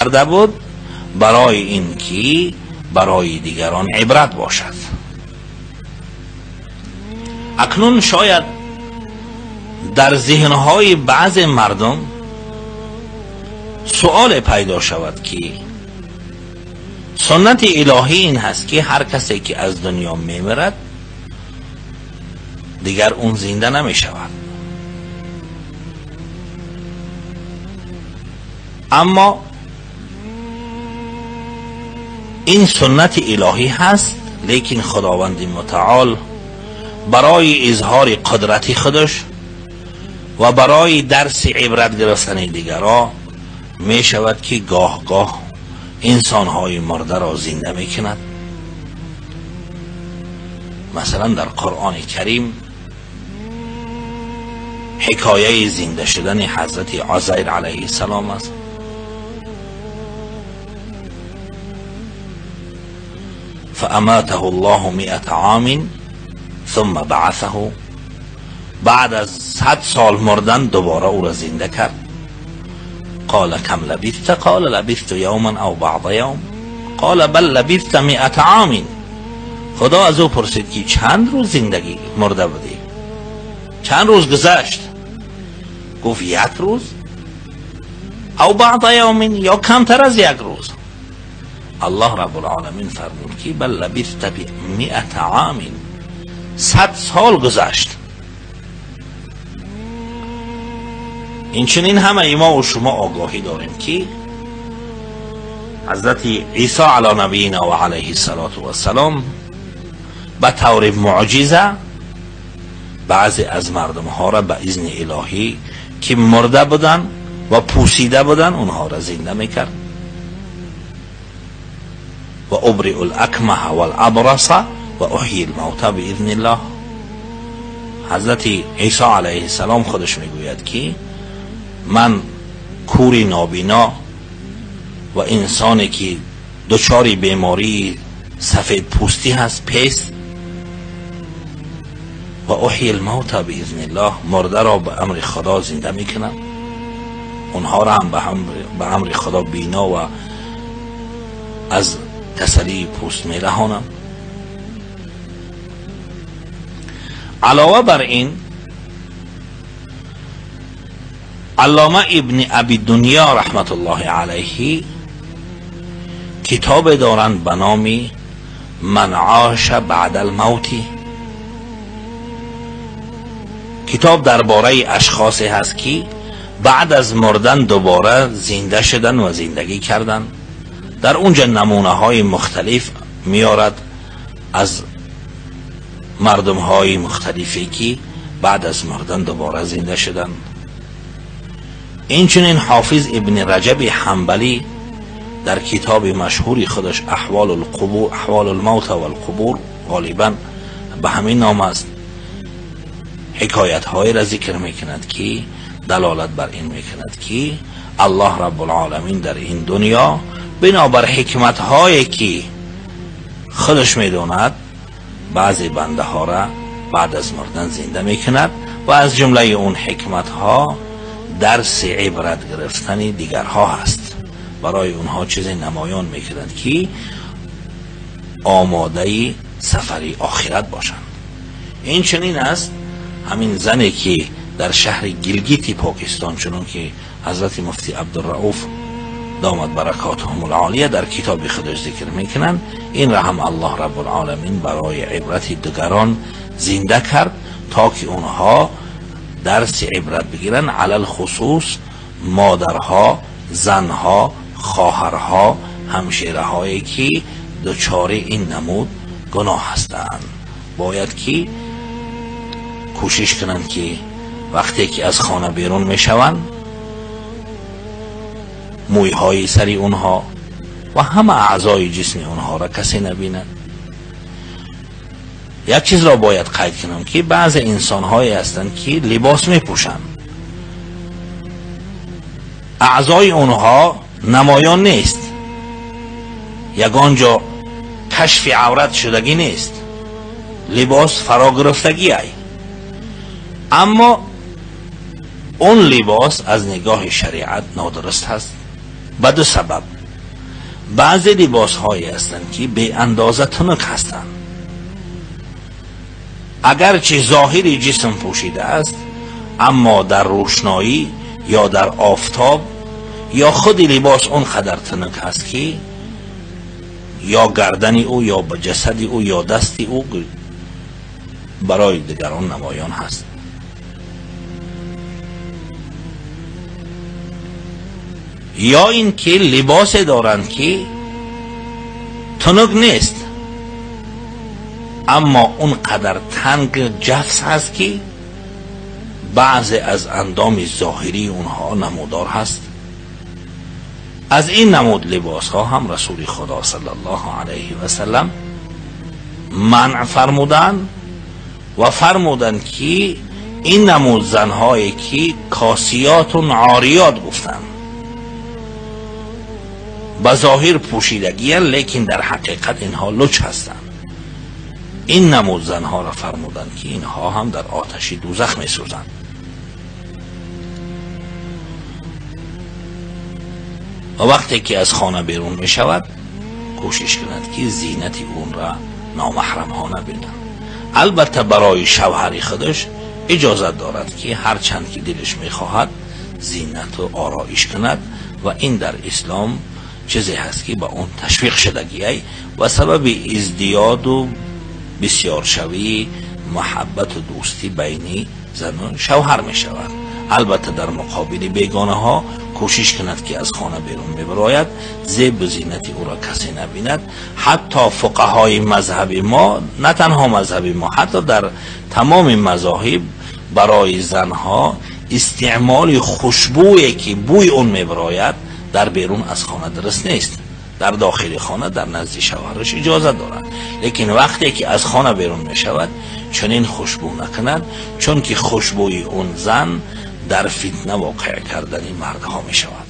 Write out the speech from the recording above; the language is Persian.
کرده بود برای اینکه برای دیگران عبرت باشد. اکنون شاید در ذهنهای بعض مردم سؤال پیدا شود که سنت الهی این هست که هر کسی که از دنیا میمیرد دیگر اون زنده نمی شود اما این سنت الهی هست لیکن خداوند متعال برای اظهار قدرت خودش و برای درس عبرت گرفتن دیگران می شود که گاه گاه انسان های مرده را زنده می کند مثلا در قرآن کریم حکایه زنده شدن حضرت عزیر علیه السلام است. فأماته الله مئة عام ثم بعثه. بعد از صد سال مردن دوباره او را زنده کرد. قال کم لبثت؟ قال لبثت یوما او بعض یوم. قال بل لبثت مئت عام. خدا از او پرسید که چند روز زندگی مرده بودی؟ چند روز گذشت؟ گفت یک روز. او بعض یوم یا کمتر از یک روز. الله رب العالمین فرمود که بل لبثت مئت عام صد سال گذشت این چنین همه ما و شما آگاهی داریم که حضرت عیسی علی نبینا و علیه السلام به طور معجزه بعضی از مردم ها را به اذن الهی که مرده بودن و پوسیده بودن اونها را زنده می‌کرد و ابرئ الاکمه و احیی الموتى باذن الله حضرت عیسی علیه السلام خودش می‌گوید که من کوری نابینا و انسانی که دچاری بیماری سفید پوستی هست پیست و احی الموت باذن الله مرده را به امر خدا زنده می‌کنم اونها را هم به امر خدا بینا و از تسلی پوست میرهانم علاوه بر این علامه ابن ابی دنیا رحمت الله علیه کتاب دارند به نام من عاش بعد الموتی کتاب درباره اشخاصی هست که بعد از مردن دوباره زنده شدن و زندگی کردن. در اونجا نمونه های مختلف میارد از مردم های مختلفی که بعد از مردن دوباره زنده شدن اینچنین حافظ ابن رجب حنبلی در کتاب مشهوری خودش احوال القبور احوال الموت و القبور غالبا به همین نام است. حکایت های را ذکر می‌کند که دلالت بر این می‌کند که الله رب العالمین در این دنیا بنابر حکمت هایی که خودش می‌دوند بعضی بنده ها را بعد از مردن زنده می‌کند و از جمله اون حکمت ها درس عبرت گرفتن دیگرها هست. برای اونها چیزی نمایان می‌کند که آماده سفری آخرت باشند. این چنین است. همین زنی که در شهر گلگیتی پاکستان چنون که حضرت مفتی عبدالرعوف دامد برکاتهم العالیه در کتاب خودش ذکر می‌کنن. این را هم الله رب العالمین برای عبرت دیگران زنده کرد تا که اونها درس عبرت بگیرن علل خصوص مادرها زنها خواهرها همشیره هایی که دچار این نمود گناه هستند. باید که کوشش کنند که وقتی که از خانه بیرون می‌شوند موی های سری اونها و همه اعضای جسم اونها را کسی نبیند یک چیز را باید قید کنم که بعض انسان هایی هستند که لباس می پوشند اعضای اونها نمایان نیست. یگان کشف عورت شدگی نیست. لباس فرا گرفتگی ای. اما اون لباس از نگاه شریعت نادرست هست. به دو سبب. بعضی لباس هایی هستند که به اندازه تنک هستند. اگرچه ظاهری جسم پوشیده است اما در روشنایی یا در آفتاب یا خود لباس اونقدر تنک است که یا گردن او یا به جسد او یا دست او برای دیگران نمایان هست. یا اینکه لباس دارند که تنگ نیست. اما اون قدر تنگ جفس هست که بعض از اندام ظاهری اونها نمودار هست. از این نمود لباس ها هم رسول خدا صلی الله علیه و سلم منع فرمودن و فرمودن که این نمود زنهایی که کاسیات و عاریات گفتند به ظاهر پوشیدگی لیکن در حقیقت اینها لچ هستند. این نمود زنها را فرمودند که اینها هم در آتش دوزخ می سوزند و وقتی که از خانه بیرون می شود کوشش کند که زینت اون را نامحرم ها نبینند البته برای شوهر خودش اجازت دارد که هر چند که دلش می خواهد زینت و آرایش کند و این در اسلام چیزی هست که با اون تشویق شدگی و سبب ازدیاد و بسیار شوی محبت و دوستی بینی زن و شوهر می شود. البته در مقابل بیگانه ها کوشش کند که از خانه بیرون ببراید زیب و زینت او را کسی نبیند. حتی فقهای مذهب ما نه تنها مذهب ما حتی در تمام مذاهب برای زنها استعمال خوشبویی که بوی اون میبراید در بیرون از خانه درست نیست. در داخل خانه در نزد شوهرش اجازه دارد. لیکن وقتی که از خانه بیرون می شود چنین خوشبو نکند چون که خوشبوی اون زن در فتنه واقع کردن مردها می شود